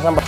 Vamos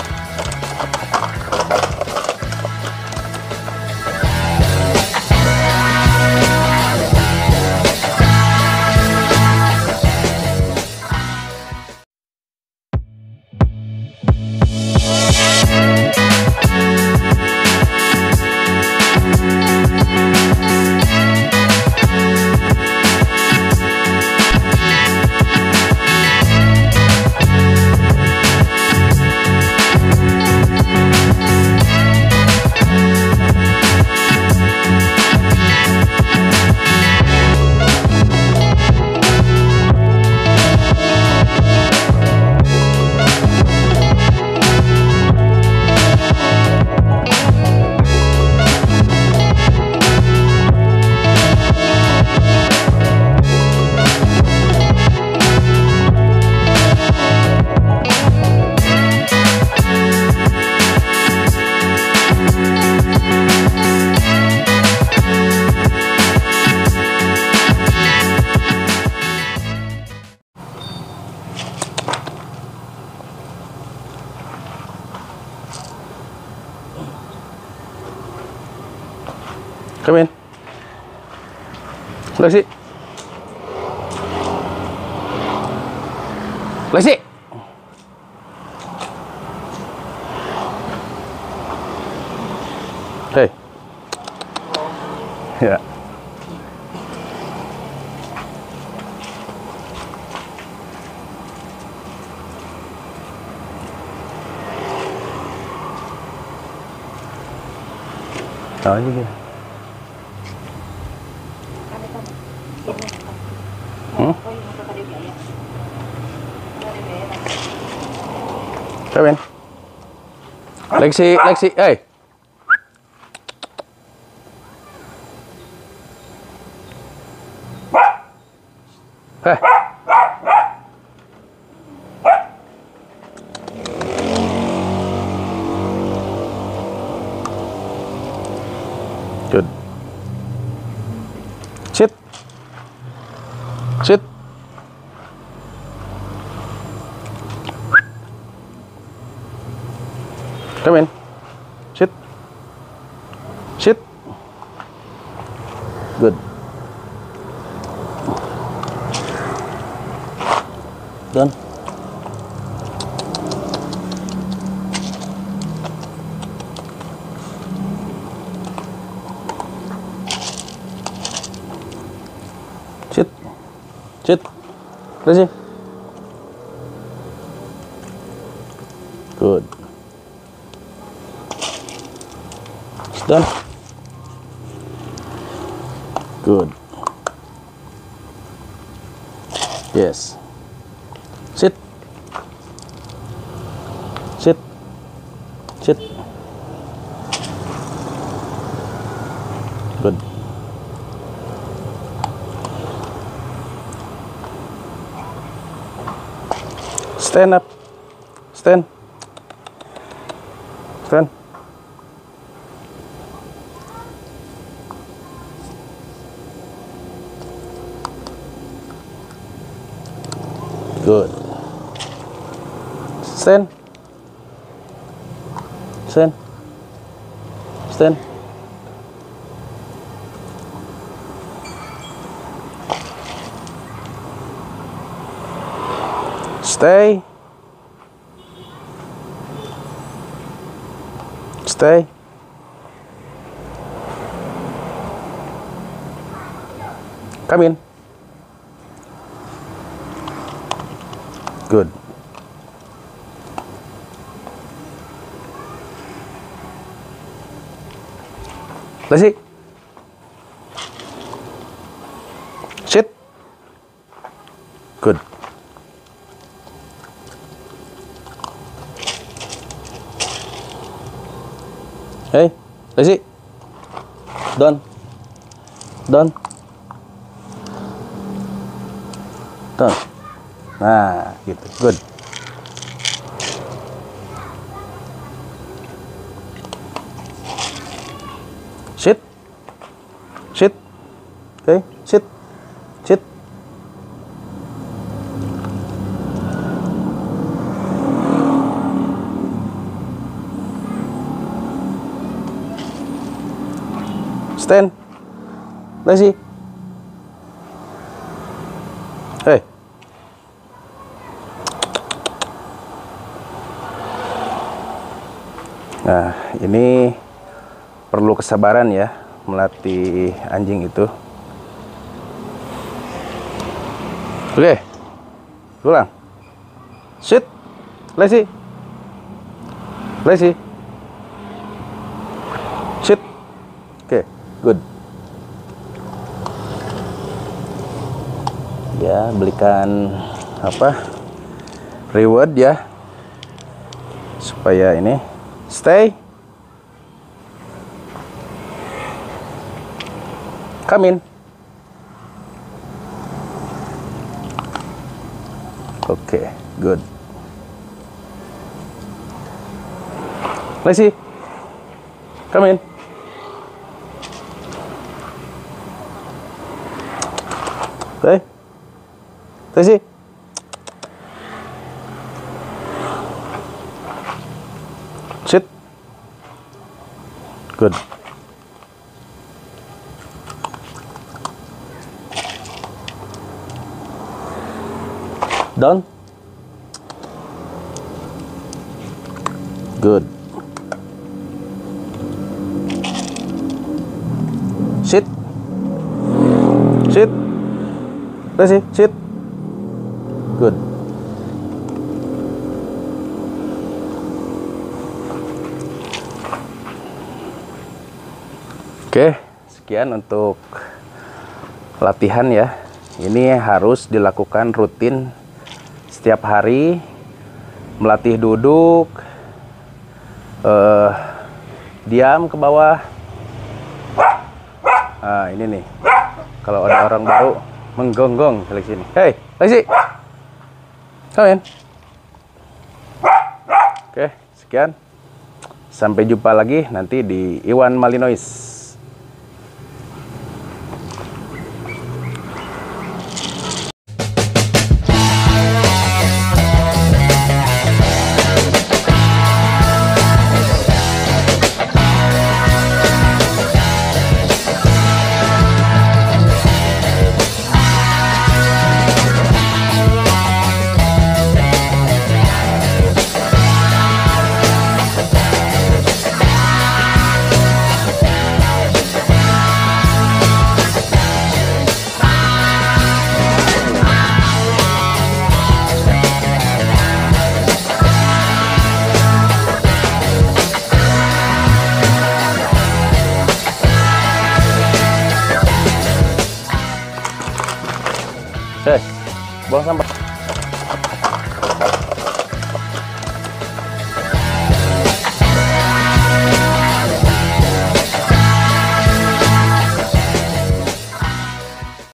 Come in. Lexi. Lexi. Hey. yeah, Đó như kia. Come in. Lexi, Lexi, hey. Hey. Good. Sit. Sit. Come in. Sit. Sit. Good. Done. Sit. Sit. Listen. Good. Done. Good. Yes. Sit. Sit. Sit. Good. Stand up. Stand. Stand. Good. Stand. Stand. Stand. Stay. Stay. Come in. Good. Lexi. Sit. Good. Hey, Lexi. Done. Done. Done. Nah, gitu. Good. Sit. Sit. Oke, okay. sit. Sit. Stand. Let's see. Nah, ini perlu kesabaran ya melatih anjing itu. Oke. Ulang. Sit. Lazy. Lazy. Sit. Oke, good. Ya, belikan apa? Reward ya. Supaya ini stay. Come in. Oke, good. Lazy. Come in. Okay. Lazy. Good. Done. Good. Sit. Sit. Lazy, sit. Good. Oke, sekian untuk latihan ya. Ini harus dilakukan rutin setiap hari melatih duduk eh, diam ke bawah. Nah ini nih. Kalau ada orang baru menggonggong dari sini. Hey Lexi. Come in. Oke sekian. Sampai jumpa lagi nanti di Iwan Malinois Hei, buang sampah.